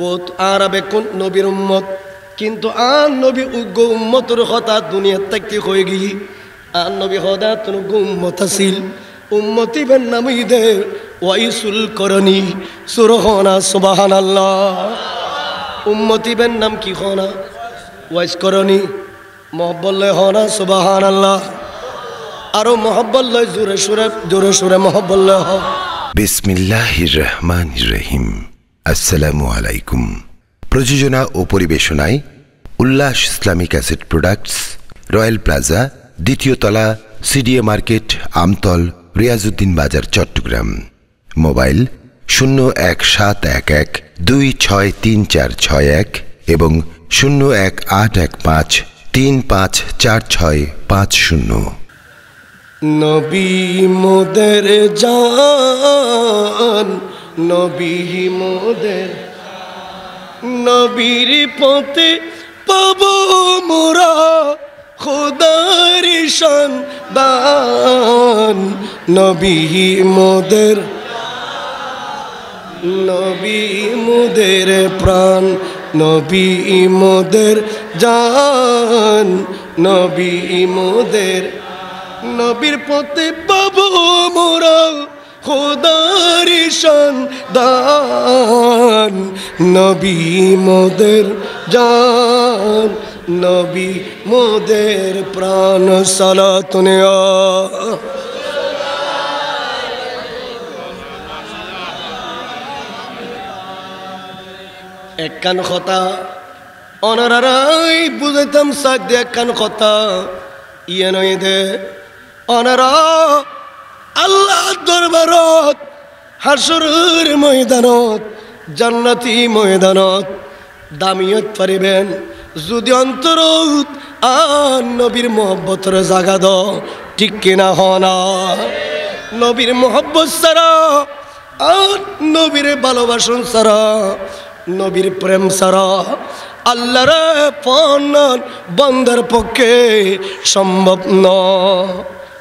বহুত আরবে কোন নবীর উম্মত? কিন্তু আর নবী উগ্র উম্মতর কথা দুনিয়ার থেকে হয়ে গিয়ে আর নবী হদা তুন উম্মত আছিল। উম্মতি বেন নামই দে ওয়াইসুল করনি সুরহনা সুবাহান আল্লাহ উম্মতি বেন নাম কি হনা ওয়াইস করনি মহব্বল্লে হনা সুবাহান আল্লাহ আরও মহব্বল্লে জোরে সুরে জোরে সুরে মহব্বল্লে হ। বিসমিল্লাহির রহমান রহিম। আসসালামু আলাইকুম। প্রযোজনা ও পরিবেশনায় উল্লাস Islamic asset products, Royal Plaza, দ্বিতীয় তলা, সিডিএ মার্কেট, আমতল, রিয়াজউদ্দিন বাজার, চট্টগ্রাম। মোবাইল শূন্য এক সাত এক এক দুই ছয় তিন চার ছয় এক এবং শূন্য এক আট এক পাঁচ তিন পাঁচ চার ছয় পাঁচ শূন্য। নবী মোদের জান নবী মোদের, নবীর পথে পাব মোরা খোদার সন্দান নবী মোদের নবী মোদের প্রাণ নবী মোদের জান। নবী মোদের, নবীর পথে পাবো মোরা খোদার সন্দান নবী মোদের জান, নবী মোদের প্রাণ সালাতনে একখান কথা অনারাই বুঝাইতাম সাদ একখান কথা ইয়ে নয় দে, অনারা আল্লাহ দরবারত হাসুরের ময়দানত, জান্নাতি ময়দানত। দামিয়ত পারিবেন, যদি অন্তরত আর নবীর মোহব্বতর জাগা ঠিক কিনা হনা নবীর মোহব্বত সারা আর নবীর ভালোবাসন সারা নবীর প্রেম সারা আল্লাহর পন বন্দার পক্ষে সম্ভব ন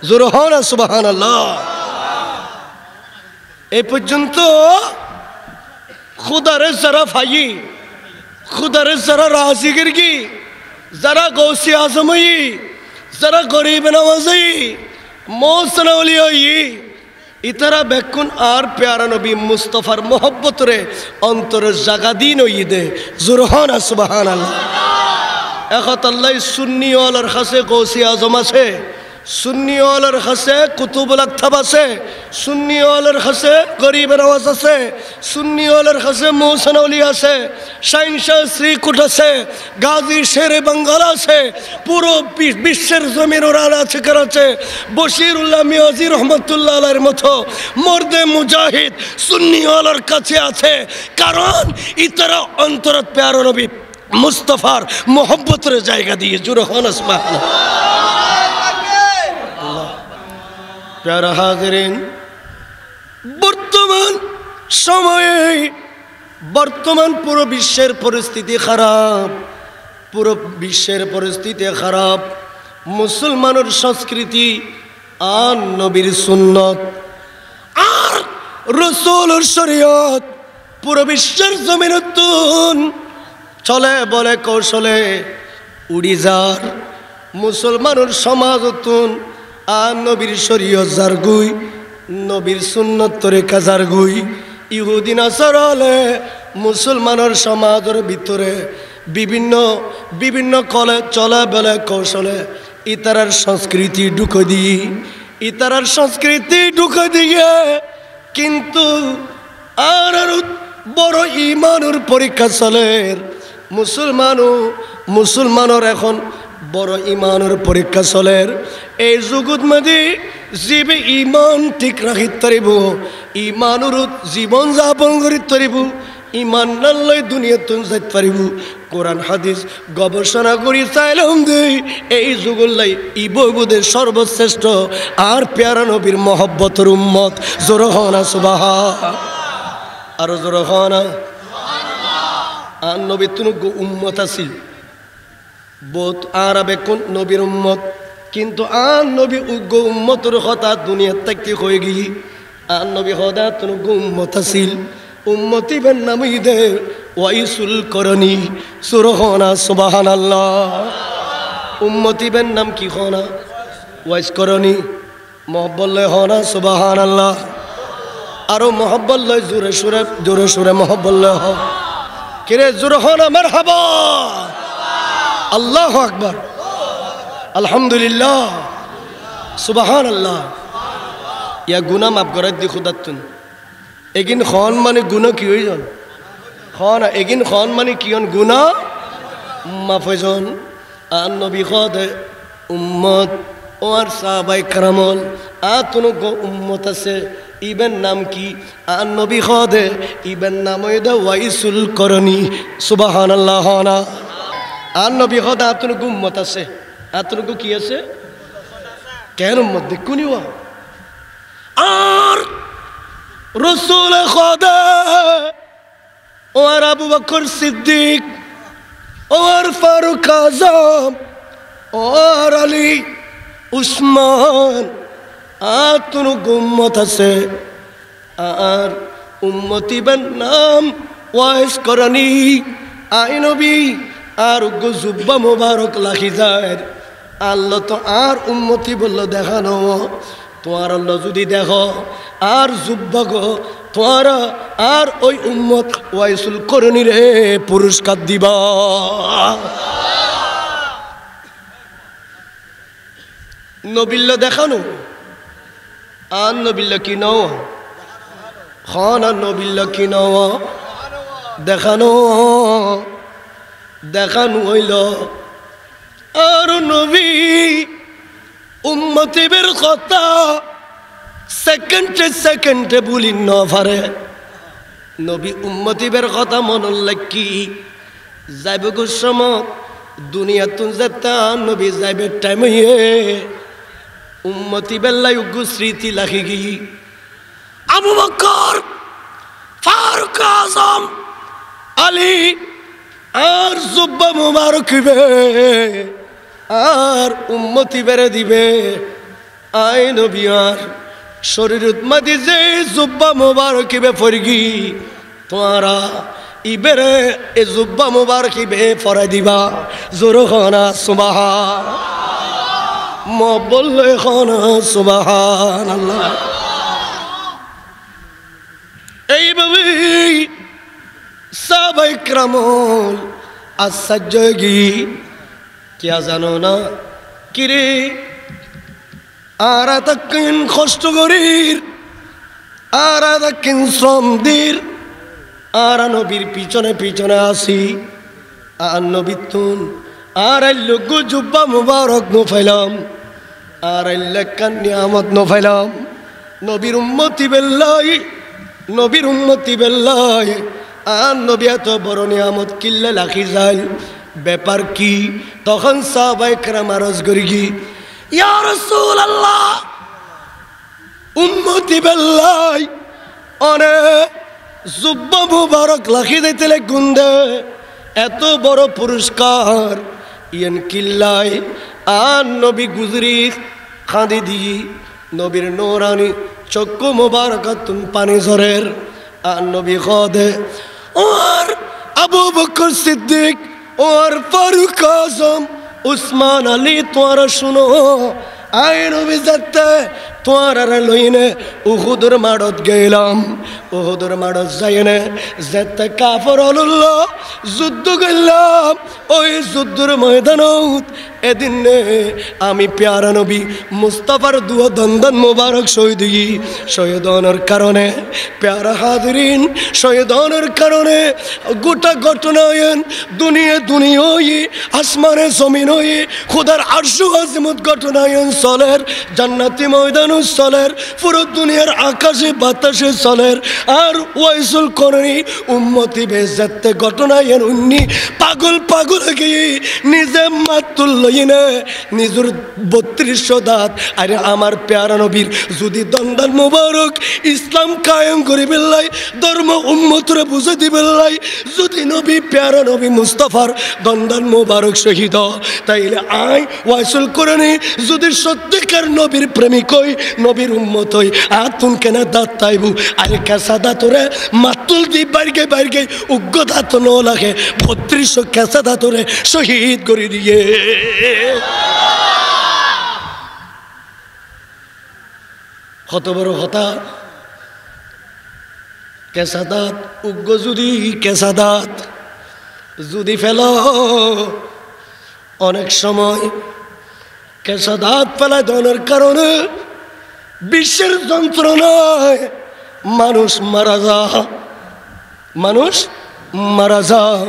জোর হনা সুবাহান আল্লাহ এই পর্যন্ত খুদারে যারা ফাই খুদারে যারা রাজিগির কি যারা গৌসি আজমই, যারা গরিব নওয়াজি মৌসনাউলি ইতারা বেকুন আর প্যারা নবী মুস্তফার মোহব্বতরে অন্তরের জাগা দিন ঈদে জুরহান সুবাহান আল্লাহ এখত আল্লাহ সুন্নি ওয়ালার কাছে গৌসি আজম আছে। সুন্নি ওয়ালার কাছে কুতুবুল আক্তাব আছে, সুন্নি ওয়ালার কাছে গরিবের আওয়াজ আছে, সুন্নি ওয়ালার কাছে মৌসানৌলি আছে শাহিনশাহ শ্রীকুট আছে, গাজী শেরে বাঙ্গাল আছে, পুরো বিশ্বের জমির ওরান আছে আছে, বশিরুল্লাহ মিয়াজি রহমতুল্লাহ আলের মতো মর্দে মুজাহিদ সুন্নিওয়ালার কাছে আছে, কারণ ইতারা অন্তরত প্যার নবী মুস্তফার মোহব্বতের জায়গা দিয়ে জুরো হন প্যারা হাজরেন, বর্তমান সময়ে বর্তমান পুরো বিশ্বের পরিস্থিতি খারাপ, পুরো বিশ্বের পরিস্থিতি খারাপ। মুসলমানের সংস্কৃতি আর নবীর সুন্নত, আর রসুলের শরীয়ত, পুরো বিশ্বের জমিন চলে বলে কৌশলে উড়ি যার মুসলমানের সমাজ তুন আর নবীর শরীয় যার গুই, নবীর সুন্নত যার গুই। ইহুদিন আসরলে মুসলমানের সমাজের ভিতরে বিভিন্ন বিভিন্ন কলে চলে বেলে কৌশলে ইতারার সংস্কৃতি ঢুকে দিই। ইতারার সংস্কৃতি ঢুকে দিয়ে কিন্তু আর বড় ইমানুর পরীক্ষা চলে। মুসলমানও, মুসলমানের এখন বড় ইমানের পরীক্ষা চলের। এই যুগত মাঝে জীবে ইমান ঠিক রাখি তারিব, ইমানুর জীবন যাপন করি তারিব, ইমান নাল্লাই দুনিয়াত যাইতে পারিব কোরআন, হাদিস গবেষণা করি চাইলাম দে এই যুগল্লাই ইবুদের সর্বশ্রেষ্ঠ আর পেয়ারা নবীর মহব্বতর উম্মত। জোর হনা সুবাহা আর জোর হনা আর নবী তুনু উম্মত আছিল বহুত আরবে কোন নবীর উম্মত, কিন্তু আর নবী উগ্র উম্মতর কথা দুনিয়ার থেকে হয়ে গিয়ে আর নবী হদা তুনু উম্মত আছিল। উম্মতি বেন নামই দে ওয়াইসুল করনি সুরহনা সুবাহান আল্লাহ উম্মতি বেন নাম কি হনা? ওয়াইস করনি মহব্বল্লে হনা? সুবাহান আল্লাহ আরও মহব্বল্লে জোরে সুরে জোরে সুরে মহব্বল্লে হ। কিরে জোরে হন আমার হাবা আল্লাহ আকবার। আলহামদুলিল্লাহ। সুবাহান আল্লাহ ইয়া গুনা মাফ করার দি খুদাতুন এগিন খন মানে গুনা কি হয়ে যান খন, এগিন খন মানে কি হন? গুনা মাফ হয়ে যান আর নবী খদে উম্মত, ও আর সাহাবাই কারামল তুনো গো উম্মত আছে ইবেন নাম কি? আর নবী খদে ইবেন নাম ওয়াইসুল করনি। সুবাহান আল্লাহ না। আর নবী খদ আর তুনো উম্মত আছে? আর কি আছে? কেন উম্মত? দেখুনি আর রসুল খোদা ও আর আবু বকর সিদ্দিক, ও আর ফারুক আজম, ও আর আলী, উসমান আতুন গুম্মত আছে। আর উম্মতি বেন নাম ওয়াইস করনি। আই নবী। আর গো জুব্বা মোবারক লাখি যায়। আল্লাহ তো আর উম্মতি বলল দেখানো তোমার আল্লাহ যদি দেখো, আর জুব্বা গো, তোমার আর ওই উম্মত ওয়াইসুল করনি রে, পুরস্কার দিবা। নবিল্লা দেখানো আর নবিল্ল কি নাও? খান আর নবিল্লা কি নাও? দেখানো দেখানো হইল। আর নবী উম্মতিবের কথা সেকেন্ডে সেকেন্ডে বলি ন পারে নবী উম্মতিবের কথা মন লাগি যাইব সময় দুনিয়া তুন যেতা, নবী যাইবে টাইম হইয়ে উম্মতি বেল্লাই উগ্র স্মৃতি লাখি গি। আবু বকর ফারুক আজম, আলী আর জুব্বা মুবারক বে আর উম্মতি বেড়ে দিবে। আই নবী, আর শরীর মাদি যে জুব্বা মুবারক বে ফরগি। তোমারা ইবেরে এ জুব্বা মুবারক বে ফরাই দিবা। জোর খানা সুবাহা ম বললে খানা সুবাহান আল্লাহ। এইভাবেই সবাই ক্রমল আশ্চর্যগি। কিয়া জানো না? কিরে? আর এতক্ষণ কষ্ট করির আর এতক্ষণ শ্রম দির আর নবীর পিছনে পিছনে আসি। আর নবীতুন, আর লোক জুব্বা মুবারক নো ফাইলাম আর কান নিয়ামত নো ফাইলাম নবীর উম্মতি বেল্লাই নবীর উম্মতি বেল্লাই আর নবী এত বড় নিয়ামত কিল্লে লাখি যায়। ব্যাপার কি? তখন সাহাবাই কেরাম আরজ করি কি, ইয়া রাসূলুল্লাহ, উম্মতি বেল্লাই অনে জুব্বা মুবারক লাখি দিতে গুন্দে, এত বড় পুরস্কার, ইয়েন কিল্লাই আর নবী গুজরি খাঁদি দি নবীর নোরানি চক্ষু মোবারক তুম পানি ঝরের আর নবী খদে ওর আবু বকর সিদ্দিক ওর ফারুক আজম উসমান আলী তোরা শুনো আইন নবী যাতে তোরা লইনে উহুদুর মাড়ত গেলাম উহুদুর মাড়ত যাইনে যেতে কাফর অলুল্ল যুদ্ধ গেলাম ওই যুদ্ধর ময়দানত এদিন আমি প্যারা নবী মুস্তাফার দুয়া দন্দন মোবারক শহীদ শহীদনের কারণে প্যারা হাজরিন শহীদনের কারণে গোটা ঘটনায়ন দুনিয়া দুনিয়া আসমানে জমিন হয়ে খুদার আরশু আজমত ঘটনায়ন চলের জান্নাতি ময়দান চলের পুরো দুনিয়ার আকাশে, বাতাসে চলের আর ওয়াইসুল করি উম্মতি বেজাতে ঘটনায় ইয়ান উন্নি পাগল পাগল গিয়ে নিজে মাত তুললই না, নিজের বত্রিশশো দাঁত। আরে আমার পেয়ারা নবীর যদি দন্দান মুবারক ইসলাম কায়েম করে বেল্লাই ধর্ম উন্মতরে বুঝে দিবেল্লাই যদি নবী পেয়ারা নবী মুস্তফার দন্দান মুবারক শহীদ তাইলে আয় ওয়াইসুল কোরআনে যদি সত্যিকার নবীর প্রেমিক হই নবীর উম্মত হই আতুন কেন দাঁত তাইবু। আরে কেসা দাঁতরে মাতুল দি বাইরগে বাইরগে উগ্র দাঁত ন লাগে। বত্রিশশো কেসা দাঁতরে শহীদ করে দিয়ে। কত বড় হতা? কেসা দাঁত, উগ্র যদি কেসা দাঁত। যদি ফেল, অনেক সময় কেসা দাঁত ফেলা ধনের কারণে বিশ্বের যন্ত্রণায় মানুষ মারা যা। মানুষ মারা যা।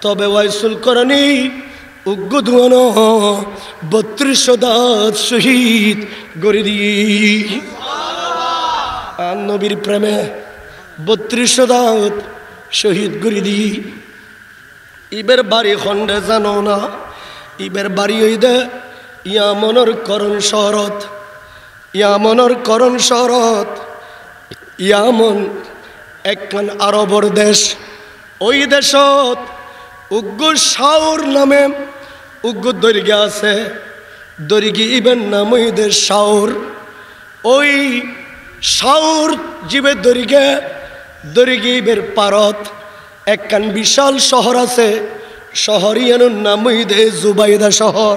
তবে ওয়াইসুল করানি উগ্র ধুয়ান বত্রিশশো দাঁত শহীদ গড়ে দিই আর নবীর প্রেমে বত্রিশশো দাঁত শহীদ গড়ে দিই ইবের বাড়ি খণ্ডে জানো না? ইবের বাড়ি ওই দে ইয়ামনের করণ শরৎ ইয়ামনের করণ শরৎ, ইয়ামন একখান আরবর দেশ। ওই দেশত উগ্র সাউর নামে উগ্র দৈর্ঘ্য আছে, দৈর্ঘ্য ইবেন নাম ওই দেশ সাউর ওই সাউর জীবের দৈর্ঘ্যে দৈর্ঘ্য ইবের পারত একখান বিশাল শহর আছে, শহর ইয়ানোর নাম ওই দে জুবাইদা শহর।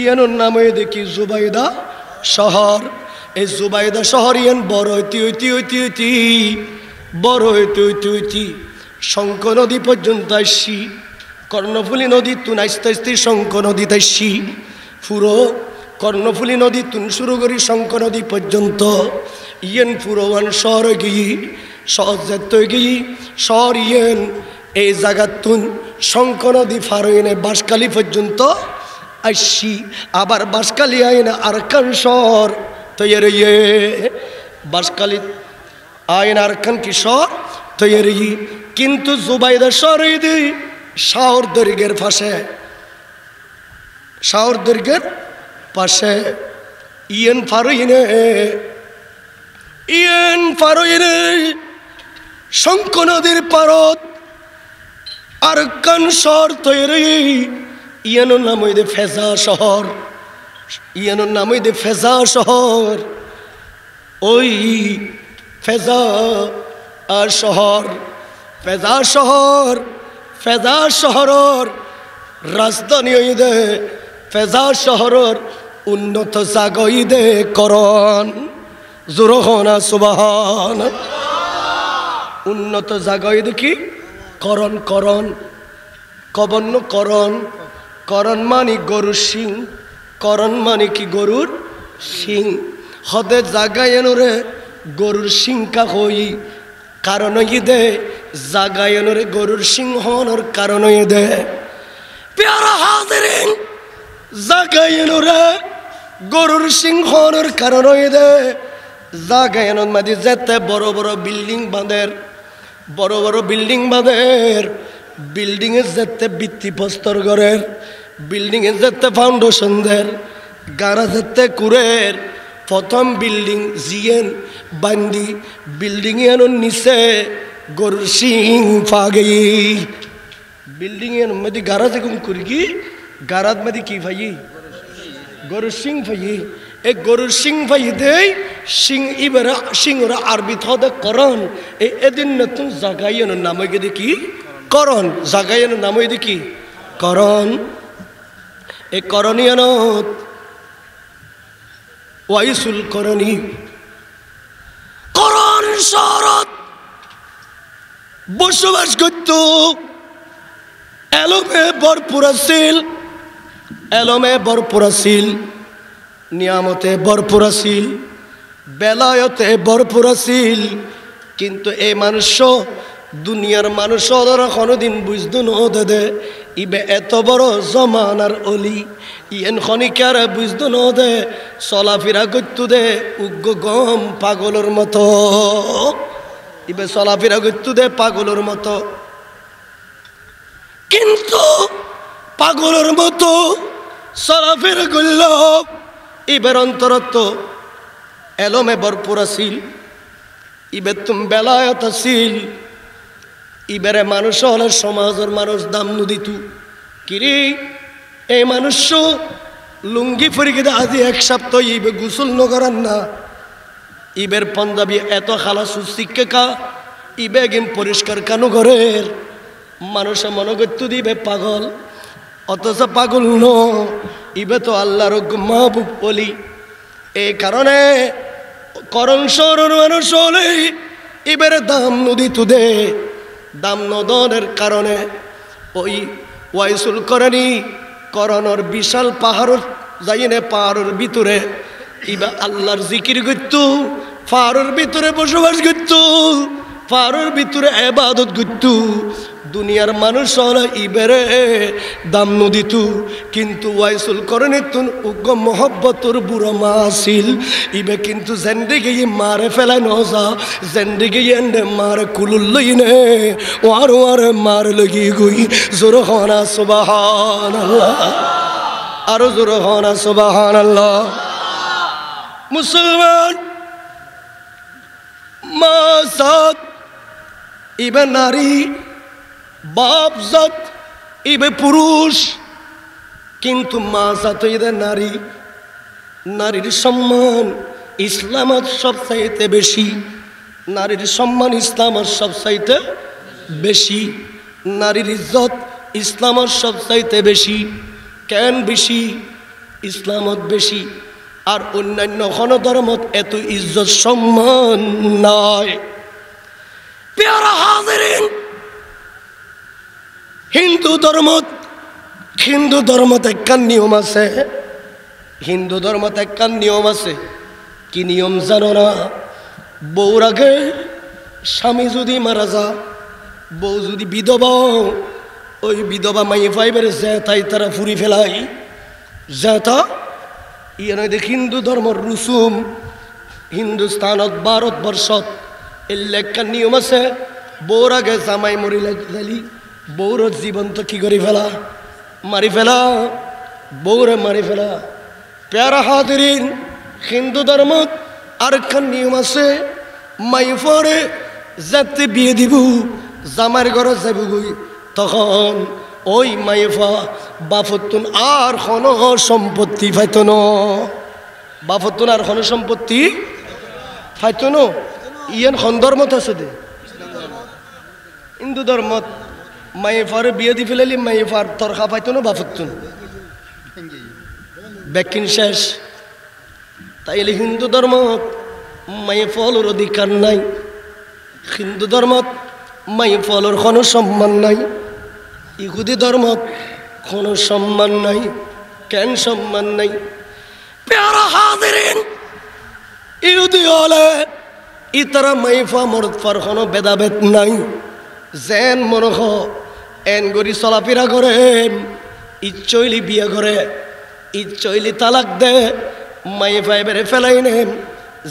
ইয়ানোর নাম ওই দেখি জুবাইদা? শহর। এই জুবাইদা শহর ইয়ান বড় হইতি হইতি হইতি হইতি, বড় শঙ্খ নদী পর্যন্ত আসছি কর্ণফুলী নদী তুন আস্তে আস্তে শঙ্খ নদী আসছি পুরো কর্ণফুলী নদী তুন শুরু করি শঙ্খ নদী পর্যন্ত। ইয়েন পুরোয়ান শহর গিয়ে সহজাত গিয়ে, শহর ইয়েন এই জায়গার তুন শঙ্খ নদী ফারইনে বাঁশকালি পর্যন্ত আসছি আবার বাঁশকালি আইনে আরকান শহর। তৈরি বাঁশকালি আইন আরকান কিশোর তৈরি কিন্তু জুবাইদা দিই শাহর দৈর্ঘ্যের পাশে। শাহর দৈর্ঘ্যের পাশে। ইয়েন ফারইনে। ইয়েন ফারইনে। শঙ্খ নদীর পারত আর কান শহর তৈরি ইয়ানোর নাম হইদে ফেজা শহর। ইয়ানোর নাম হইদে ফেজা শহর। ওই ফেজা আর শহর, ফেজা শহর, ফেজা শহরর রাজধানী হইদে ফেজা শহরর উন্নত জাগইদে করণ। জোরহনা সুবাহন। উন্নত জাগইদ কি? করণ করণ কবন্য করণ। করণ মানে গরুর সিং করণ মানে কি গরুর সিং হদে জাগায়নরে গরুর সিংকা হই কারণ দে জাগায়নরে গরুর সিংহনর কারণ দে পেয়ারা হাজিরিন জাগায়নরে গরুর সিংহনের কারণ দে জাগায়নত মাঝে যেতে বড় বড় বিল্ডিং বাঁধের, বড় বড় বিল্ডিং বাঁধের বিল্ডিংয়ে যেতে ভিত্তি প্রস্তর ঘরের বিল্ডিংয়ে যেতে ফাউন্ডেশন দের গাড়া যেতে কুরের প্রথম বিল্ডিং জিয়েন বান্দি বিল্ডিং এর নিচে গরুর সিং বিল্ডিং এর মধ্যে গাড়া যেরকম করি কি গাড়াত মধ্যে কি ভাই গরুর সিং ভাই এই গরুর সিং ভাই দেই সিং ইবারা সিং ওরা আরবি থদে করন এই এদিন নতুন জাগাইয়ের নাম গেদি কি করণ জাগাইয়ের নাম হইদি কি? করণ। এই করণীয়নত ওয়াইসুল করণী। করণ শরৎ। বসবাস করত। এলমে ভরপুর আছিল। এলমে ভরপুর আছিল। নিয়ামতে ভরপুর আছিল। বেলায়তে ভরপুর আছিল। কিন্তু এই মানুষ দুনিয়ার মানুষ ওরা কোনোদিন বুঝতো ন দে ইবে এত বড় জমানার অলি, ইয়েন খনিকার বুঝতো দে। চলাফেরা করতো দে উগ্র গম পাগলের মতো। ইবে চলাফেরা করতো দে পাগলের মতো। কিন্তু পাগলের মতো চলাফেরা করল। এবার অন্তরত্ব এলমে ভরপুর আছিল। ইবে তুম বেলায়ত আছিল। ইবারে মানুষ হলে সমাজের মানুষ দাম নদিত। কিরে? এই মানুষ লুঙ্গি ফরিকে আজি এক সপ্তাহ ইবে গুসল নগরান না। ইবের পঞ্জাবি এত খালা সুশিক্ষা কা, ইবে গেম পরিষ্কার কানু ঘরের। মানুষে মনোগত্য দিবে পাগল। অথচ পাগল ন, ইবে তো আল্লাহর মাহবুব বলি এই কারণে করণ শহরের মানুষ হলে এবারে দাম নদী তুদে দাম নদনের কারণে ওই ওয়াইসুল করেনি করণর বিশাল পাহাড় যাইনে পাহাড়ের ভিতরে ইবা আল্লাহর জিকির করত, পাহাড়ের ভিতরে বসবাস করত। পাহাড়ের ভিতরে এবাদত করত। দুনিয়ার মানুষ হলে ইবেরে দাম নদিত কিন্তু ওয়াইসুল করেনি তুন উগ্র মহব্বতর বুড়ো মা আসিল ইবে কিন্তু জেন্দিগি মারে ফেলাই নজা। জেন্দিগি এন্ডে মারে কুলুল লইনে। ওয়ার ওয়ারে মার লগি গই। জোর হনা সুবাহান আরও জোর হনা সুবাহান আল্লাহ মুসলমান, মা সাত ইবে নারী, বাপ জাত, ইবে পুরুষ, কিন্তু মা জাত ইবে নারী। নারীর সম্মান ইসলামত সবচাইতে বেশি। নারীর সম্মান ইসলামত সবচাইতে বেশি। নারীর ইজ্জত ইসলামত সবচাইতে বেশি। কেন বেশি? ইসলামত বেশি। আর অন্যান্য ধর্মত এত ইজ্জত সম্মান নয় পেয়ারা হাজারিন। হিন্দু ধর্মত হিন্দু ধর্মত একটা নিয়ম আছে। হিন্দু ধর্মত একটা নিয়ম আছে। কি নিয়ম জানো না? বউর আগে স্বামী যদি মারা যা বউ যদি বিধবা ওই বিধবা মাই ফাইবের জেতাই তারা ফুরি ফেলাই। জেতা? ইয়ে দেখ হিন্দু ধর্মর রুসুম হিন্দুস্তানত ভারতবর্ষত একটা নিয়ম আছে বউর আগে জামাই মরিলে দিলি বউর জীবন্ত কি করে ফেলা? মারি ফেলা বউরে মারি ফেলা। প্যারা হাতিরিন হিন্দু ধর্ম আর একখান নিয়ম আছে মাই পরে যাতে বিয়ে দিব জামার ঘরে যাব গই তখন ওই মাইফা বাফতুন আর খন সম্পত্তি পাইত ন। বাফতুন আর খন সম্পত্তি পাইত ন। ইয়ান খন ধর্মত আছে হিন্দু ধর্মত মাইফারে বিয়ে দি ফেলালি মাইফার তরখা পাইতো না বাফতুন ব্যাকিন শেষ। তাইলে হিন্দু ধর্মত মাইফলের অধিকার নাই। হিন্দু ধর্মত মাইফলের কোনো সম্মান নাই। ইহুদি ধর্মত, কোনো সম্মান নাই। কেন সম্মান নাই? প্যারা হাজিরিন, ইহুদি হলে ইতারা মাইফা মরতফার কোনো ভেদাভেদ নাই। যেন মনখ এন গরি চলাফেরা করেন ইচ্ছইলি বিয়ে করে ইচ্ছইলি তালাক দে মায়ে ফাই বেড়ে ফেলাই নেন।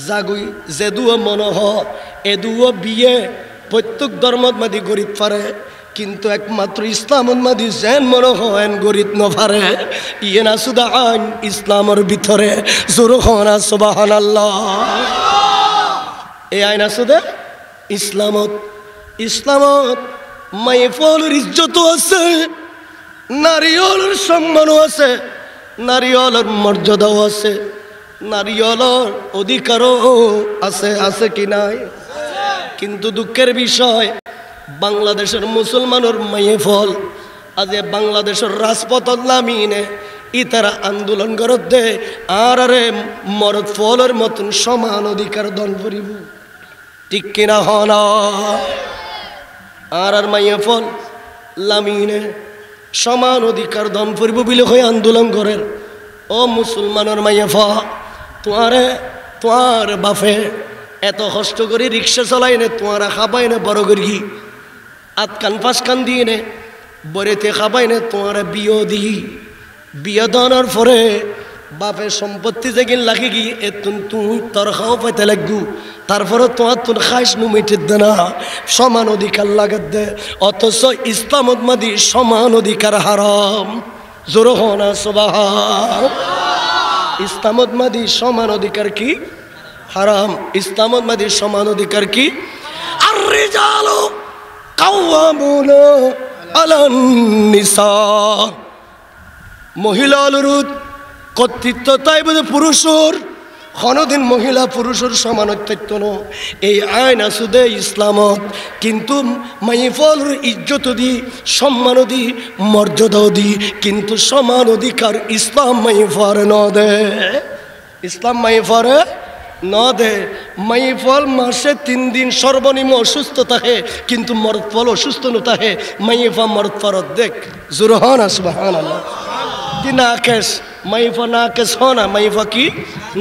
জাগুই যেদুও মনহ এদুও বিয়ে প্রত্যেক ধর্মত মাদি গরিব পারে কিন্তু একমাত্র ইসলামত মাদি যেন মনহ এন গরিব নফারে ইয়ে না সুদা আইন ইসলামর ভিতরে, জোর হনা সুবাহান আল্লাহ এই আইন আছে ইসলামত। ইসলামত মাইফলের ইজ্জত আছে নারিয়লের সম্মানও আছে নারিয়লের মর্যাদাও আছে নারিয়লের অধিকারও আছে আছে কি নাই? কিন্তু দুঃখের বিষয়, বাংলাদেশের মুসলমানের মাইয়ে ফল আজ বাংলাদেশের রাজপথ নামিনে ইতারা আন্দোলন করত দে আর আরে মরদ ফলের মতন সমান অধিকার দন করিব। ঠিক কিনা হনা আর আর মাইয়া লামিনে সমান অধিকার দম ফুরব বিলে হয়ে আন্দোলন করেন ও মুসলমানের মাইয়া ফা তোমারে তোমার বাফে এত কষ্ট করে রিক্সা চলাই নে তোমারা খাবাই নে বড় করি আত কান পাঁচ কান দিয়ে নে বরেতে খাবাই নে তোমারা বিয়ে দিই বিয়ে দানোর পরে বাপের সম্পত্তি যেগিন লাগে গি এতুন তুই তোর খাও পাইতে লাগবু। তারপরে তোমার তোর খাইস নু মিটে দে না। সমান অধিকার লাগে দে, অথচ ইসলামত মাদি সমান অধিকার হারাম। জোর হনা সবাহ ইসলামত মাদি সমান অধিকার কি? হারাম। ইসলামত মাদি সমান অধিকার কি? আর রেজালো কাওয়ামুনা আলান নিসা মহিলা অনুরোধ কর্তৃত্ব তাই বোধ পুরুষর কোনোদিন মহিলা পুরুষের সমান অত্যত্য ন। এই আইন আসুদে ইসলামত কিন্তু মাইফল ইজ্জত দি সম্মান দি মর্যাদাও দি, কিন্তু সমান অধিকার ইসলাম মাইফার ন দে ইসলাম মাইফারে ন দে মাইফল মাসে তিন দিন সর্বনিম্ন অসুস্থ থাকে, কিন্তু মরতফল অসুস্থ ন থাকে মাইফা মরতফরত দেখ। জুরহান আসবাহান আল্লাহ কি না নাকেশ। মাইফা নাকেশ হ না, মাইফা কি?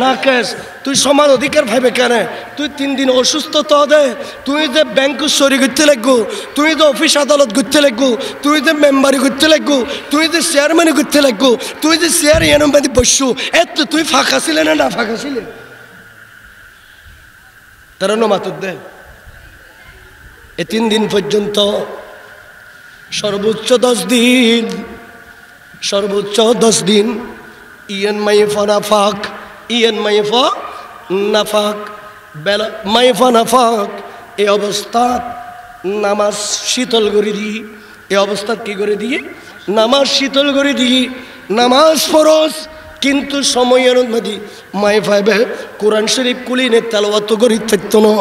নাকেশ তুই সমান অধিকার ভাবে কেন? তুই তিন দিন অসুস্থ তো দে। তুই যে ব্যাংক সরি ঘুরতে লাগবো, তুই যে অফিস আদালত ঘুরতে লাগবো, তুই যে মেম্বারি ঘুরতে লাগবো, তুই যে চেয়ারম্যানে ঘুরতে লাগবো, তুই যে চেয়ার এনম বাদি বসু এত তুই ফাঁকা ছিলে না না ফাঁকা ছিলে? তারা নমাতুর দে। এ তিন দিন পর্যন্ত সর্বোচ্চ দশ দিন, সর্বোচ্চ দশ দিন ইয়েন মাইফা নাফাক ইয়েন মাইফা নাফাক বেলা মাইফা নাফাক এই অবস্থা নামাজ শীতল করে দিই এই অবস্থা কি করে দিয়ে নামাজ শীতল করে দিই নামাজ ফরজ কিন্তু সময়ের মধ্যে মাই ফাইবে কোরআন শরীফ কুলিনে তেলওয়াত করি থাকতো না।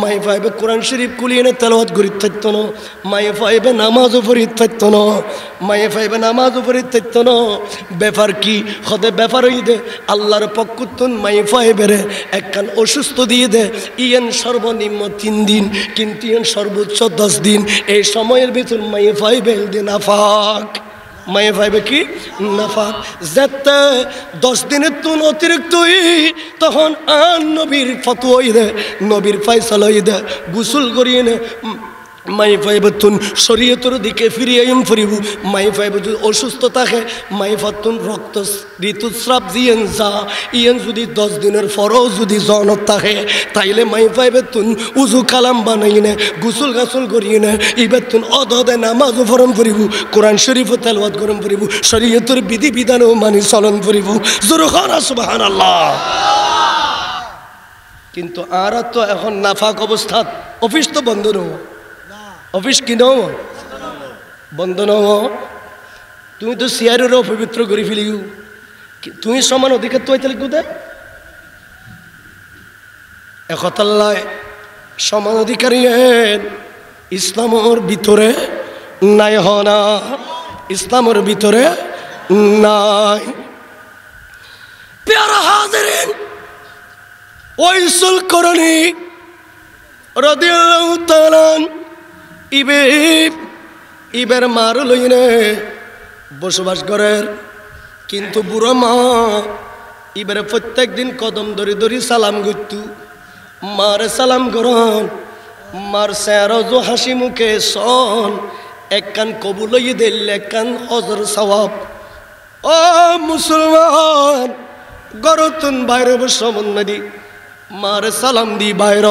মাই ফাইবে কোরআন শরীফ কুলিনে তেলওয়াত করি থাকতো না। মাই ফাইবে নামাজ উপরি থাকতো না। মাই ফাইবে নামাজ উপরি থাকতো না। ব্যাপার কি? হতে ব্যাপার হই দে, আল্লাহর পক্ষতুন মাই ফাইবেরে একখান অসুস্থ দিয়ে দে, ইয়েন সর্বনিম্ন তিন দিন কিন্তু ইয়েন সর্বোচ্চ দশ দিন। এই সময়ের ভিতর মাই ফাইবে দিন আফাক মায়ে ভাইবে কি? নাফাক। যেতে দশ দিনের তুন অতিরিক্ত তখন আর নবীর ফতুয়াই দে, নবীর ফাইসালই দে, গুসুল করিয়ে নে। মাই ফাইব তুন শরীয়তর দিকে ফিরিয়ে আইম ফিরিব। মাই ফাইব যদি অসুস্থ থাকে মাই ফাতুন রক্ত ঋতুস্রাব দিয়েন যা, ইয়েন যদি দশ দিনের পরও যদি জনত থাকে, তাইলে মাই ফাইবে তুন উজু কালাম বানাই নে গুসুল গাসুল করিয়ে নে ইবার তুন অদে নামাজ ফরম ফুরিব, কোরআন শরীফ তেলওয়াত গরম শরীয়তর বিধি বিধানও মানি চলন ফুরিব। জোর খান সুবাহান আল্লাহ কিন্তু আর তো এখন নাফাক অবস্থাত, অফিস তো বন্ধ নয় অফিস কিন বন্ধ নহ। তুমি তো সিয়ারের অপবিত্র করে ফেলিও তুমি সমান অধিকার তো হইতে দে একতাল্লায় সমান অধিকারী ইসলামর ভিতরে নাই হনা ইসলামর ভিতরে নাই। পেয়ারা হাজারেন ওইসুল করণী তাআলা ইবে, ইবের মার লইনে বসবাস করের কিন্তু বুড়ো মা ইবের প্রত্যেক দিন কদম ধরি ধরি সালাম করতু। মার সালাম করন, মার স্যার জো হাসি মুখে সন এক একখান কবুল দিল একখান হজর সওয়াব। ও মুসলমান, গরতুন বাইরে সম্বন্ধে মার সালাম দি বাইর,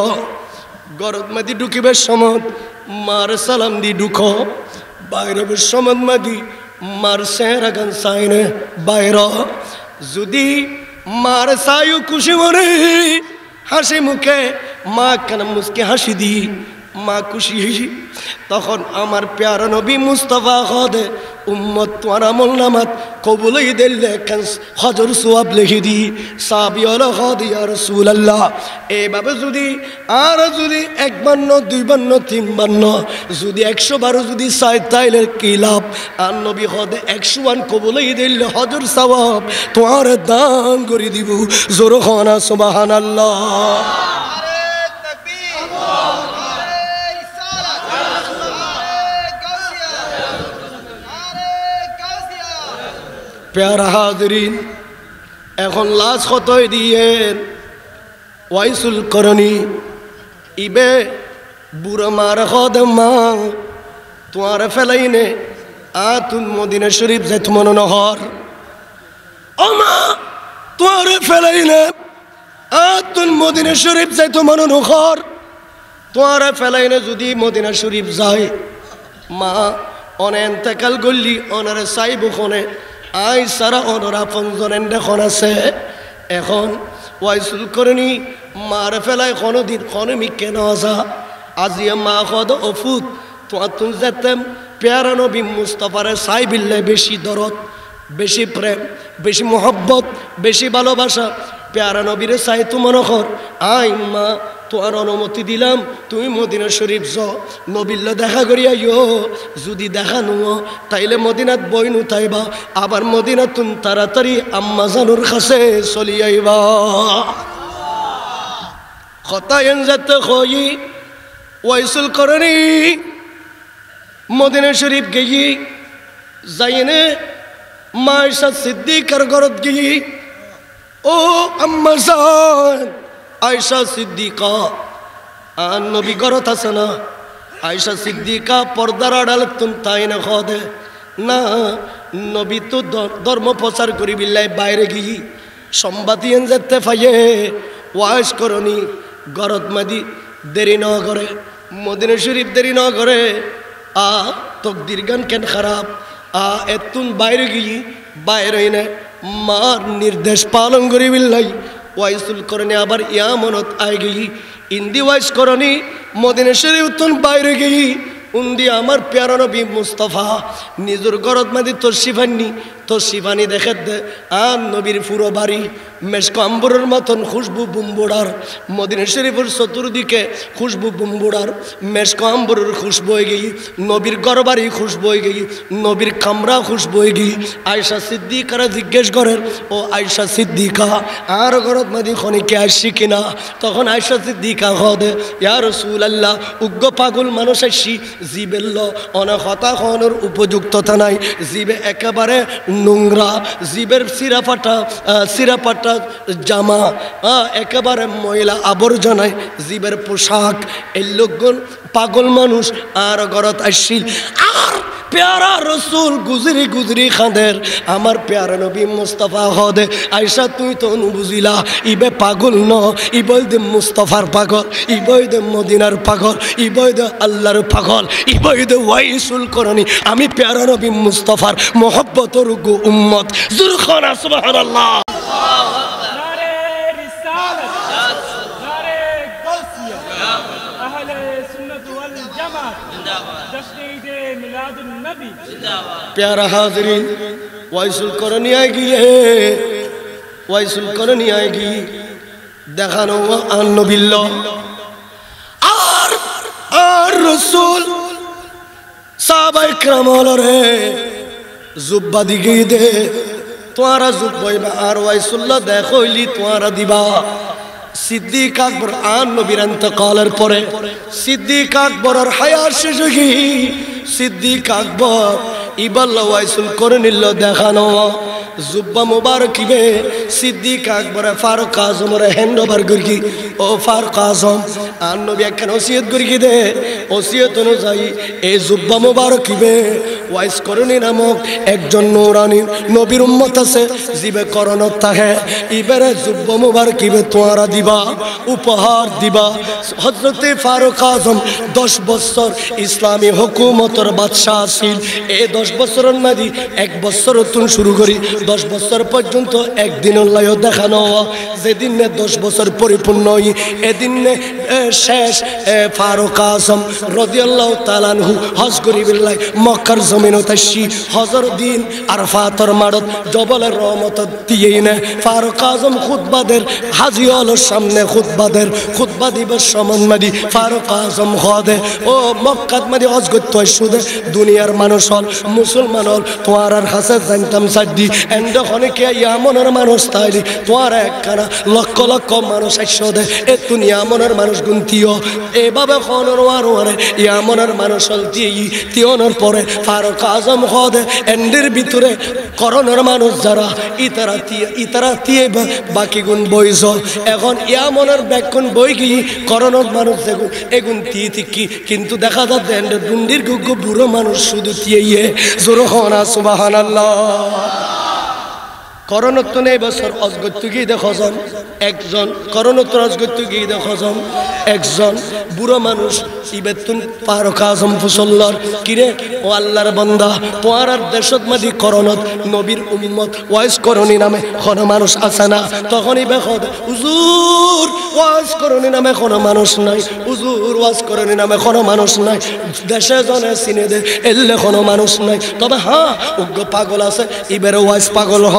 গরত মাদি ঢুকিবে সময় মার সালাম দি ঢুক বাইরের সময় মাদি, মার সেহরা গান সাইনে বাইর। যদি মার সায়ু খুশি মনে, হাসি মুখে মা কেন মুসকে হাসি দি মা খুশি তখন আমার প্যার নবী মুস্তফা হদে উম্মত তোমার আমল নামাত কবুলই দিল্লে হজর সোয়াব লিখে দি। সাবি হল হদ ইয়া রাসূলুল্লাহ। এইভাবে যদি আর যদি এক বান্ন, দুই বান্ন, তিন বান্ন, যদি একশো বারো, যদি চাই তাইলে কি লাভ? আর নবী হদে একশো ওয়ান কবুলই দিল্লে হজর সওয়াব তোমার দান করে দিব। জোর খানা সুবাহান আল্লাহ প্যারা হাজরিন, এখন লাশ কতই দিয়েন ওয়াইসুল করণী ইবে বুড়ো মার হদ মা তোমার ফেলাইনে আতুন মদিনা শরীফ যেত মন নহর। ও মা তোরে ফেলাই না আর তুই মদিনা শরীফ যাই তো মনে নখর তোরে ফেলাই না যদি মদিনা শরীফ যায়, মা অনে এন্তেকাল গল্লি অনারে চাইব খনে আই সারা অনরা পঞ্জনেন দেখুন আছে। এখন ওয়াইসুল করেনি, মার ফেলাই কোনো দিন কোনো মিকে নজা আজিয়ে মা খদ অফুত, তোমার তুমি যেতেম পেয়ারা নবী মুস্তফারে সাই বিল্লে বেশি দরদ, বেশি প্রেম, বেশি মোহব্বত, বেশি ভালোবাসা। পেয়ারা নবীরে চাই তো মনে কর আই মা তোমার অনুমতি দিলাম, তুমি মদিনা শরীফ য নবিল্ল দেখা করিয়া ইয়ো যদি দেখা নুয় তাইলে মদিনাত বই নু তাইবা আবার মদিনাত তুমি তাড়াতাড়ি আম্মা জানুর কাছে চলি আইবা। খতায়ন যাতে হই ওয়াইসুল করনি মদিনা শরীফ গেই যাইনে মায়েশা সিদ্দিকার ঘরত গিয়ে, ও আম্মা আয়সা সিদ্দিকা। আর নবী ঘরত আছে না? আয়সা সিদ্দিকা পর্দার আড়াল তুম তাই না খদে? না, নবী তো ধর্ম প্রচার করি বিল্লাই বাইরে গিয়ে সম্বাদিয়েন যেতে ফাইয়ে ওয়াজ করনি। গরত মাদি দেরি ন করে, মদিনা শরীফ দেরি ন করে। আ, তকদির গান কেন খারাপ? আ, এতুন বাইরে গিয়ে বাইরে মার নির্দেশ পালন করি বিল্লাই ওয়াইসুল করণে আবার ইয়া মনত আয় গেই ইন্দি ওয়াইস করণি, মদিনা উত্তন তুন বাইরে গেই উন্দি আমার প্যারা নবী মুস্তফা, নিজের গরত মাদি তোর শিফানি তোর শিফানি দেখে দে আর নবীর পুরো বাড়ি, মেশক আম্বরের মতন খুশবু বুম্বুড়ার, মদিনা শরীফের চতুর্দিকে খুশবু বুম্বুড়ার, মেশক আম্বরের খুশবু হয়ে গেই, নবীর গরবাড়ি খুশবু হয়ে গেই, নবীর কামরা খুশবু হয়ে গেই। আয়সা সিদ্দিকারা জিজ্ঞেস করেন ও আয়সা সিদ্দিকা, আর গরত মাদি খনিকে আসছি কিনা? তখন আয়সা সিদ্দিকা হদে ইয়া রসুল আল্লাহ উগ্র পাগল মানুষ আসছি জিবেল্ল অনেক হতাহনের উপযুক্ততা নাই, জিবে একেবারে নোংরা জীবের সিরাপাটা আহ, সিরাপাটা জামা একেবারে ময়লা আবর্জনায় জীবের পোশাক। এই লোকগুন পাগল মানুষ আর গরত আসছিল আর প্যারা রসুল গুজরি গুজরি খাঁদের। আমার প্যার নবী মুস্তফা হদে। আইসা তুই তো বুঝিলা ইবে পাগল ন, ইবই দে মুস্তফার পাগল, ইবই দে মদিনার পাগল, ইবই দে আল্লাহর পাগল, ইবই দে ওয়াইসুল করনি আমি প্যার নবী মুস্তফার মোহব্বত রুগু উম্মত। জুরখানা, সুবহানাল্লাহ। আল্লাহ প্যারা হাজরিন ওয়াইসুল করনি আয় গিয়ে, ওয়াইসুল করনি আয় গিয়ে দেখানো আন্নবিল্ল আর আর রসুল সাহাবাই ক্রামল রে, জুব্বা দিকে দে তোয়ারা জুব্বাইবা আর ওয়াইসুল্লাহ দেখইলি তোয়ারা দিবা। সিদ্দিক আকবর আন নবীর ইন্তকালের পরে, সিদ্দিক আকবরের হায়ার শেষ গিয়ে, সিদ্দিক আকবর ইবাল্লা ওয়াইসুল করে নিল দেখানো। জুব্বা মুবারক ইবে সিদ্দিক আকবরে ফারুক আজমরে হ্যান্ড ওভার করি ও ফারুক আজম, আর নবী একখান ওসিয়ত করি দে। ওসিয়ত অনুযায়ী এই জুব্বা মুবারক ইবে ওয়াইস করণী নামক একজন নৌরানি নবীর উম্মত আছে, জিবে করণত থাকে। ইবেরে জুব্বা মুবারক ইবে তোয়ারা দিবা, উপহার দিবা। হজরতে ফারুক আজম দশ বছর ইসলামী হুকুমতর বাদশাহ আছিল এই দশ বছরের মাঝে, এক বছর তুন শুরু করি। দশ বছর পর্যন্ত একদিন লাইও দেখানো যেদিন নে দশ বছর পরিপূর্ণ এদিন নে শেষ ফারুক আজম রদিয়াল্লাহ তালানহু হজ করি বিল্লাই মক্কার জমিনত আসছি হজর দিন আর ফাতর মারত, জবলের রহমত দিয়ে নে। ফারুক আজম খুতবাদের, হাজি হলোর সামনে খুতবাদের, খুতবা দিবস সমান মাদি ফারুক আজম হদে ও মক্কাত মাদি হজ করতে হয় শুধু দুনিয়ার মানুষ হল মুসলমান হল তোমার আর হাসে জানতাম সাদ্দি এন্ড অনেকে ইয়ামনের মানুষ তাইলি? তোমার একখানা লক্ষ লক্ষ মানুষ একশো দে। এ তুমি ইয়ামনের মানুষ গুনতিও। এভাবে খনর ওয়ারে ইয়ামনের মানুষ দিয়ে তিয়নের পরে ফারুক আজম হদে। এন্ডের ভিতরে করোনার মানুষ যারা, ইতারা দিয়ে ইতারা বা- বাকি গুণ বইজ এখন ইয়ামনের ব্যাকুণ বই গিয়ে করোনার মানুষ দেখুন এগুন দিয়ে কি? কিন্তু দেখা যাচ্ছে এন্ডের দুন্ডির গুগ্গ বুড়ো মানুষ শুধু দিয়ে ইয়ে জোর হনা সুবাহান অজগত্য গিয়ে দেখজন একজন করণত্ব অজগত্য গিয়ে দেখজন একজন বুড়ো মানুষ, ইবেতুন পারকা আজম ফুসল্লর, কিরে? ও আল্লাহর বন্দা আর দেশত মাদি করণত নবীর উম্মত, ওয়াইস করণী নামে কোনো মানুষ আছে না? তখনই বেখদ উজুর ওয়াজ করণী নামে কোনো মানুষ নাই। উজুর ওয়াজ করণী নামে কোনো মানুষ নাই। দেশে জনে চিনে দে এলে কোনো মানুষ নাই। তবে হ্যাঁ উগ্র পাগল আছে, ইবের ওয়াইস পাগল হ।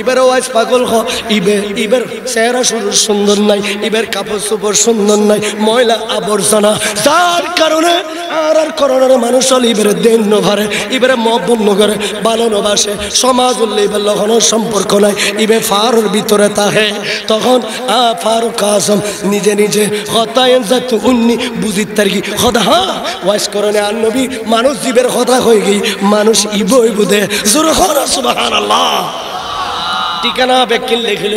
ইবের ওয়াইস পাগল হ। ইবে, ইবের চেহারা শুরু সুন্দর নাই, ইবের কাপড় চোপড় সুন্দর নাই, ময়লা আবর্জনা। যার কারণে আর আর করোনার মানুষ হল ইবের দেন নভারে ইবের মব্বন নগরে বালন বাসে। সমাজ উল্লে ইবের লখনো সম্পর্ক নাই। ইবে ফারুর ভিতরে তাহে। তখন আ ফারুক আজম নিজে নিজে হতায়ন উন্নি বুঝিত তার কি হদা হা? ওয়াইস করণে আর নবী, মানুষ জীবের হদা হয়ে গই, মানুষ ইবই বুধে জোর হর, সুবহানাল্লাহ। ঠিকানা ব্যাকিল লিখিল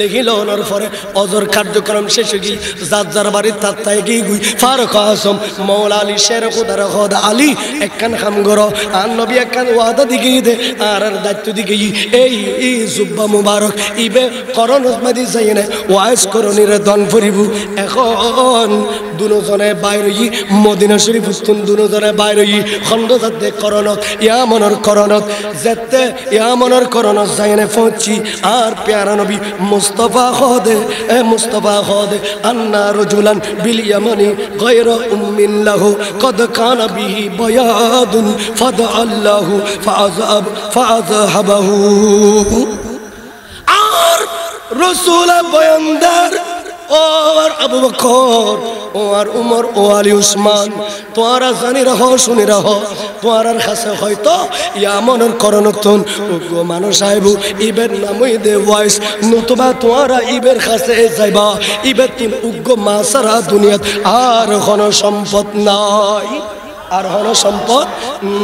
লিখিল ওনার পরে অজর কার্যক্রম শেষ গিয়ে যার যার বাড়ির তার তাই গিয়ে গুই। ফারুক আসম মৌলা আলী, শের খুদার হদ আলী, একখান খাম গর আর নবী একখান ওয়াদা দিকে দে, আর আর দায়িত্ব দিকে এই, ই জুব্বা মুবারক, ইবে করণ মাদি যাই না ওয়াইস করণীর দন ফুরিব। এখন দুজনে বাইরে ই, মদিনা শরীফ উস্তুন দুজনে বাইরে ই খন্ড যাতে করণত, ইয়া মনের করণত, যেতে ইয়া মনের করণত যাই না পৌঁছি আর প্যারা নবী মুস্তফা খদে, এ মুস্তফা খদে, আন্না রজুলান বিল ইয়ামানি গায়রা উম্মিন কদ কানা বিহি বায়াদুন ফাদ আল্লাহু ফাযাব ফাযহাবাহু আর রসুল বয়ানদার, ও আর আবু বকর আর উমর ও আলী উসমান তোরা জানি রহ, শুনি রহ। তোরার কাছে হয়তো ইয়া মনের করণতন গো মানুষ আইবু, ইবের নামই দে ওয়াইস। নতুবা তোরা ইবের কাছে যাইবা। ইবের তিন উগ্র মাসারা দুনিয়াত আর কোন সম্পদ নাই। আর হন সম্পদ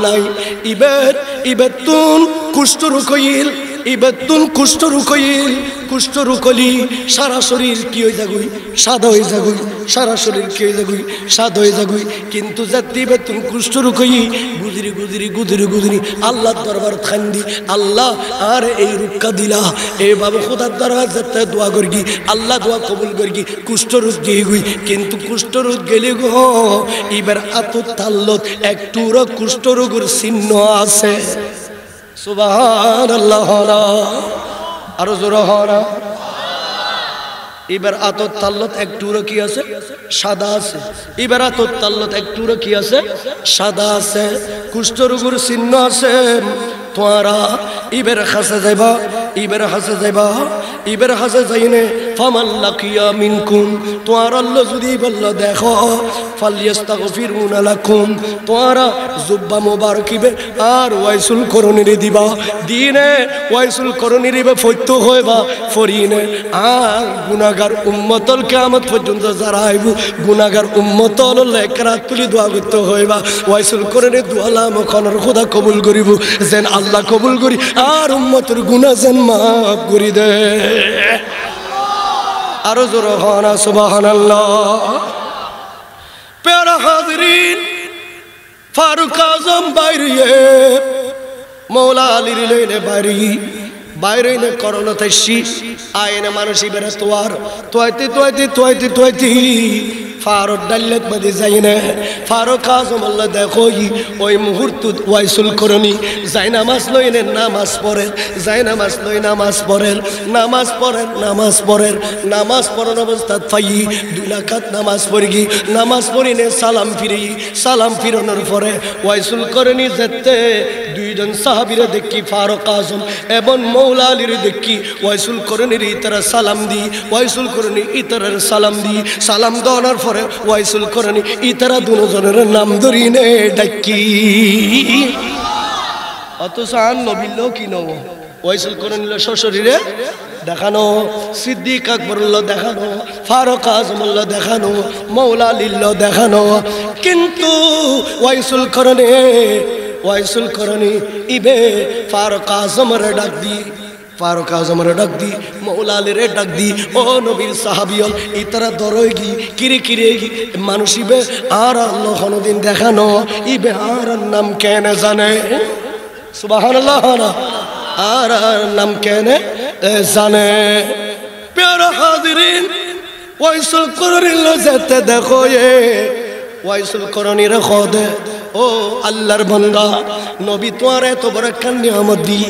নাই। ইবের ইবের তুন কুষ্ঠ রুকইল ইবেতুন কুষ্ঠ রুকইল, কুষ্ঠ রুকলি, সারা শরীর কি হয়ে যাগুই সাদা হয়ে যাগুই সারা শরীর কি হয়ে যাগুই সাদা হয়ে যাগুই কিন্তু যাতে বেতুন কুষ্ঠ রুকই গুজরি গুজরি গুজরি গুজরি আল্লাহ দরবার খান্দি, আল্লাহ, আর এই রুক্কা দিলা। এইভাবে খোদার দরবার যাতে দোয়া করগি, আল্লাহ দোয়া কবুল করগি, কুষ্ঠ রোগ গিয়ে গুই। কিন্তু কুষ্ঠ রোগ গেলে গো, এবার এত তাল্লত একটু কুষ্ঠ রোগের চিহ্ন আছে। সুবাহান আল্লাহ আরও জোর হরা এবার আতর কি আছে? সাদা আছে। এবার আতর তাল্লত একটু কি আছে? সাদা আছে। কুষ্ঠরোগের চিহ্ন আছে। তোরা ইবের হাসে যাইবা ইবের হাসে যাইবা ইবের হাসে যাইনে ফামাল্লাকিয়া মিনকুম, তোমার আল্লাহ যদি বলল, দেখো, ফালিয়াস্তাগফিরুন লাকুম তোরা জুব্বা মোবারক ইবে আর ওয়াইসুল করণিরে দিবা। দিনে ওয়াইসুল করণিরে বে ফৈত্য হইবা, ফরিনে। আর গুনাগার উম্মতল কিয়ামত পর্যন্ত যারা আইব গুনাগার উম্মতল লেকরাত তুলি দোয়া করতে হইবা। ওয়াইসুল করণে দোয়ালাম খনর খোদা কবুল করিব। যেন আল্লাহ কবুল করি আর উম্মতের গুনাহ যেন মাফ করি দে। আরও জোর হনা, সুবহানাল্লাহ। প্যারা হাজরিন, ফারুক আজম বাইরে মৌলা আলীর লইলে বাইরে বাইরে নে করোনা আয় আয়নে মানুষ ইবেরা তোয়ার, তোয়াইতে তোয়াইতে তোয়াইতে তোয়াইতে। ফারুক ডাল্লেক বাদে যাই না ফারুক আজম আল্লাহ দেখো ওই মুহূর্ত ওয়াইসুল করনি। যাই নামাজ লইনে নামাজ পড়েন, যাই নামাজ লই নামাজ পড়েন নামাজ পড়েন নামাজ পড়েন, নামাজ পড়ার অবস্থাত ফাই দুই লাখাত নামাজ পড়ি, নামাজ পড়িনে সালাম ফিরি, সালাম ফিরানোর পরে ওয়াইসুল করনি যেতে দুইজন সাহাবিরে দেখি, ফারুক আজম এবং মৌলা আলীর দেখি, ওয়াইসুল করনির ইতারা সালাম দি ওয়াইসুল করনি ইতারার সালাম দি সালাম দেওয়ার পরে ওয়াইসুল করনি ইতারা দুজনের নাম ধরি নে ডাকি। অথচ আন নবিল কি নব? ওয়াইসুল করনিল শ্বশুরিরে দেখানো, সিদ্দিক আকবরুল্ল দেখানো, ফারুক আজমুল্লাহ দেখানো, মৌলা লিল্ল দেখানো। কিন্তু ওয়াইসুল করনে ওয়াইসুল করনি, ইবে ফারুক আজমর ডাক দি, ফারুক আজমরে ডাক দি মৌলালিরে ডাক দি, ও নবীর সাহাবিয়ল ইতারা দরই গি কিরে কিরে গি, মানুষ ইবে আর আল্লাহ কোনোদিন দেখানো ইবে আর নাম কেন জানে? সুবাহ আর আর নাম কেনে জানে। প্যারা হাজিরিন, ওয়াইসুল করনিল যেতে দেখো এ, ওয়াইসুল করনির খদে ও আল্লাহর বান্দা, নবী তোমার এত বড় একটা নিয়ামত দি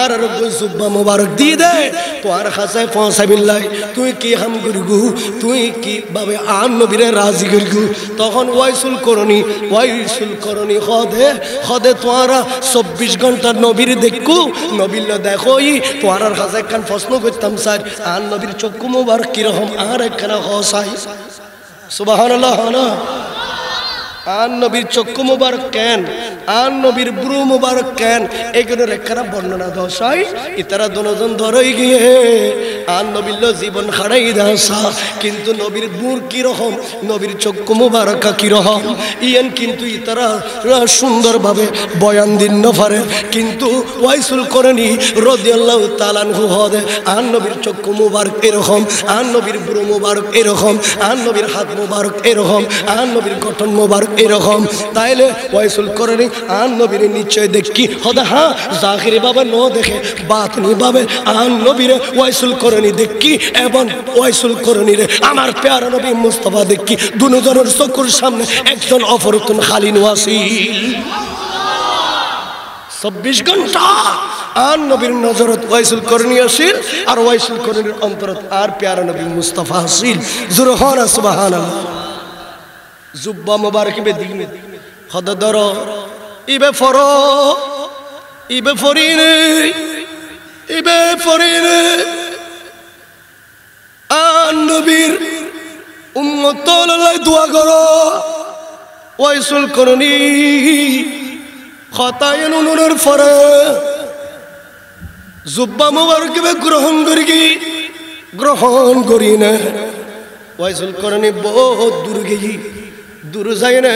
আর আর জুব্বা মুবারক দি দে। তোমার খাসায় পৌঁছাবিল্লাই তুই কি হাম করগু তুই কি ভাবে আন নবীরে রাজি করগু তখন ওয়াইসুল করনি ওয়াইসুল করনি খদে। খদে তোমারা চব্বিশ ঘণ্টা নবীর দেখু নবীর দেখো ই তোমার কাছে একখান প্রশ্ন করতাম, স্যার। আর নবীর চক্ষু মুবারক কীরকম? আর একখানা হসাই। সুবাহান আন নবীর চক্ষু মুবারক কেন? আন নবীর ব্রু মুবারক কেন? এগুলোর একখানা বর্ণনা দশাই ইতারা দুজন ধরই গিয়ে আন নবীর জীবন হারাই দাসা কিন্তু নবীর বুর কীরকম? নবীর চক্ষু মুবারক কীরকম? ইয়েন কিন্তু ইতারা সুন্দরভাবে বয়ান দিন নফারে কিন্তু ওয়াইসুল করেনি রদিয়াল্লাহ তালানহু হদে আন নবীর চক্ষু মুবারক এরকম আন নবীর ব্রু মুবারক এরকম আন নবীর হাত মুবারক এরকম আন নবীর গঠন মুবারক এরকম। তাইলে ওয়াইসুল করেনি আন নবীর নিশ্চয় দেখি। হদা হ্যাঁ জাহিরি বাবা ন দেখে বাত বাতনি বাবে, আন নবীরে ওয়াইসুল করেনি দেখি, এবং ওয়াইসুল করেনি রে আমার পেয়ারা নবী মুস্তফা দেখি। দুজনের চকুর সামনে একজন অপরতন খালিন ওয়াসিল চব্বিশ ঘণ্টা আর নবীর নজরত ওয়াইসুল করণী আসিল, আর ওয়াইসুল করণীর অন্তরত আর পেয়ারা নবী মুস্তফা আসিল। জুরহান সুবাহান জুব্বা মুবারক ইবে দিন। হদ দর ইবে ফর, ইবে ফরিনে ইবে ফরিনে। আর নবীর উম্মত দোয়া করো। ওয়াইসুল করণী খতায়ন উনুনের ফরে। জুব্বা মুবারকবে গ্রহণ করি কি? গ্রহণ করি না। ওয়াইসুল করণী বহুত দূর গেছি। দূর যাই না।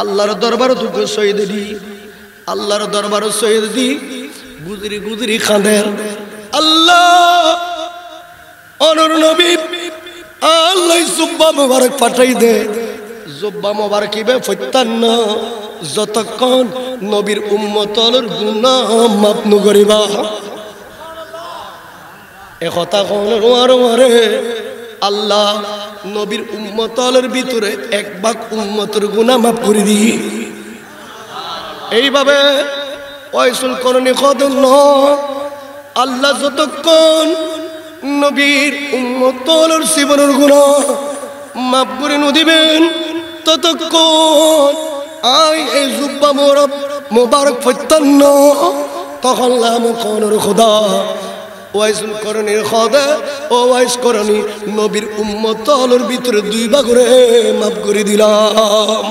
আল্লাহর দরবার দুটো শহীদ দি আল্লাহর দরবার শহীদ দি। গুজরি গুজরি খাঁদের আল্লাহ, অনর নবী, আল্লাহ জুব্বা মুবারক পাঠাই দে। জুব্বা মুবারক ইবে ফত্যান্ন যতক্ষণ নবীর উম্মতলের গুনাহ মাপ নকরিবা এ কথা কোন আল্লাহ নবীর উম্মতলের ভিতরে এক ভাগ উম্মতের গুণা মাফ করে দি এইভাবে ওয়াইসুল করণী কদন আল্লাহ যতক্ষণ নবীর উম্মতলের জীবনের গুনাহ মাফ করে নদিবেন ততক্ষণ আই এই জুব্বা মোরব মোবারক ফত্যান্ন তখন লাম কনর খোদা ওয়াইসুল করণীর খদা, ও ওয়াইস করণী নবীর উম্মত আলোর ভিতরে দুই ভাগরে মাফ করে দিলাম।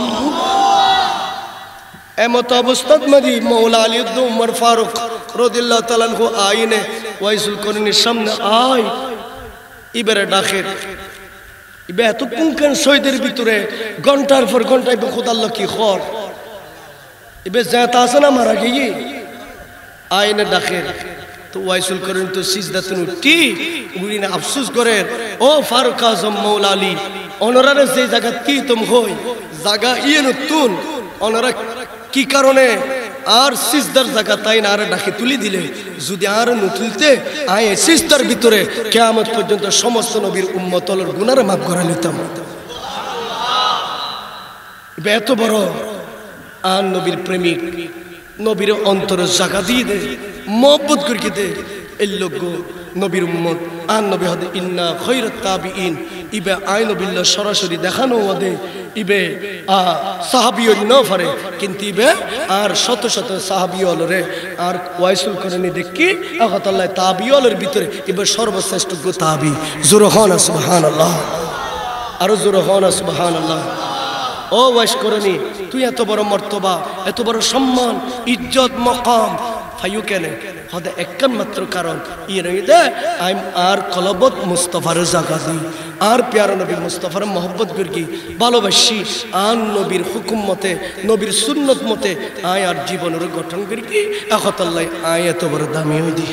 এমত অবস্থাত মাঝি মৌলা আলী উমর ফারুক রদিল্লাহ তালানহু আইনে ওয়াইসুল করণীর সামনে আয়, ইবারে ডাকে। ইবে এত পুঙ্কেন শহীদের ভিতরে ঘণ্টার পর ঘণ্টা ইবে খোদাল্লা কি খর। ইবে জেতা আছে না মারা গিয়ে? আইনে ডাকে। ওয়াইসুল তো ও ফারুক আজম আলী যে জায়গা কি তুম হই? জায়গা ইয়ে নতুন, অনরা কি কারণে? আর সিজদার জায়গা তাই না আর ডাকে তুলি দিলে? যদি আর তুলতে আয় সিজদার ভিতরে কেয়ামত পর্যন্ত সমস্ত নবীর উম্মতলের গুনারে মাফ করা নিতাম। এত বড় আর নবীর প্রেমিক নবীর অন্তরের জাগা দিয়ে দে, মহব্বত করে দে? এই লোক নবীর উম্মত, আর নবী হদে ইন্না খৈর তাবি ইন ইবে আইন বিল্লাহ সরাসরি দেখানো ওদে ইবে, আ সাহাবিও ন পারে কিন্তু ইবে আর শত শত সাহাবিওল রে, আর ওয়াইসুল করে নি দেখি, আল্লাহ তাবিওলের ভিতরে ইবে সর্বশ্রেষ্ঠ গো তাবি জুরহান সুবহানাল্লাহ, আরও জুরহান সুবহানাল্লাহ। ও ওয়াইস করনি তুই এত বড় মর্তবা, এত বড় সম্মান, ইজ্জত, মকাম। ফাইউ কেনে হদে একখান মাত্র কারণ। ইয়ে আইম আর কলবত মুস্তফার জাগা দিই। আর পেয়ার নবী মুস্তফার মহব্বত করি। ভালোবাসি আর নবীর হুকুম মতে, নবীর সুন্নত মতে, আয় আর জীবনের গঠন করি একতাল্লাই আয় এত বড় দামি হই দি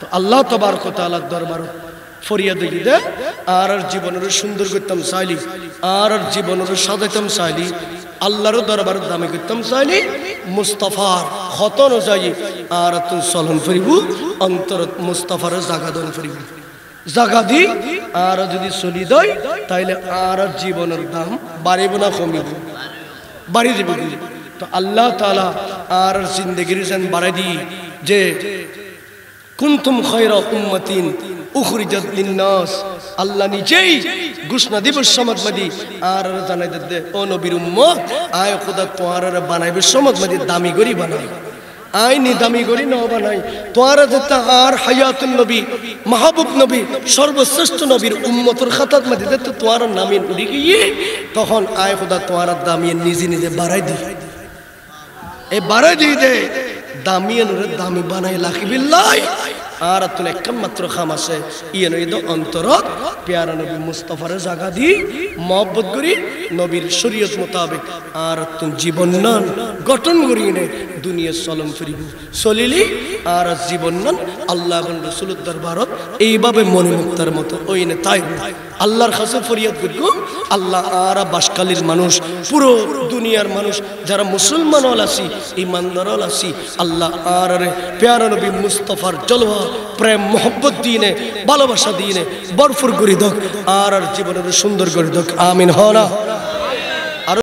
তো আল্লাহ তবার কথা আল্লাহ দরবার ফরিয়াদ দে। আর আর জীবনের সুন্দর করতাম চাইলি। আর আর জীবনের সাজাইতাম চাইলি। আল্লাহর দরবার দামি করতাম চাইলি। মুস্তফার হতন যাই আর তুই চলন ফিরিব। অন্তরত মুস্তাফার জাগাদন ফিরিব। জাগা দি। আর যদি চলি দই, তাইলে আর জীবনের দাম বাড়িব না কমিব। বাড়ি দিব তো আল্লাহ তালা আর জিন্দগির যেন বাড়াই দি। যে, কুন্তুম খয়রা উম্মাতিন উখরিজাত লিন্নাস। আল্লাহ নিজেই ঘোষণা দিবস সমাজ মাদি আর জানাই দে ও নবীর উম্মত, আয় খোদা তোয়ার বানাইবে সমাজ মাদি দামি করি বানাই। দামি ন বানাই। হায়াতুল নবী, মাহবুব নবী, সর্বশ্রেষ্ঠ নবীর উম্মতর খাতাত মাদি যেতে তোয়ার নামিন উড়ি গিয়ে তখন আয় খোদা তোয়ার দামিয়ে নিজে নিজে বাড়াই দি এ বাড়াই দিয়ে দে, দামিয়ে নুরে দামি বানাই লাখিবিল্লাই আর তুল একমাত্র মাত্র খাম আছে। ইয়ে নইদ অন্তরত পেয়ারা নবী মুস্তফার জাগা দি মহব্বত করি, নবীর শরীয়ত মোতাবেক আর তুন জীবন নন গঠন করি নে দুনিয়া চলম ফিরিব। চলিলি আর জীবন নন আল্লাহ রসুলের দরবারত এইভাবে মনে মুক্তার মতো, ওই নে তাই আল্লাহর কাছে ফরিয়াদ করব। আল্লাহ আর বাসকালীর মানুষ, পুরো দুনিয়ার মানুষ, যারা মুসলমান হল আছি ইমানদার হল আছি, আল্লাহ আর পেয়ারা নবী মুস্তফার জলওয়া প্রেম, মোহব্বত দিয়ে ভালোবাসা দিয়ে বরফুর করি দক আর জীবনের সুন্দর করে দক। আমিন হনা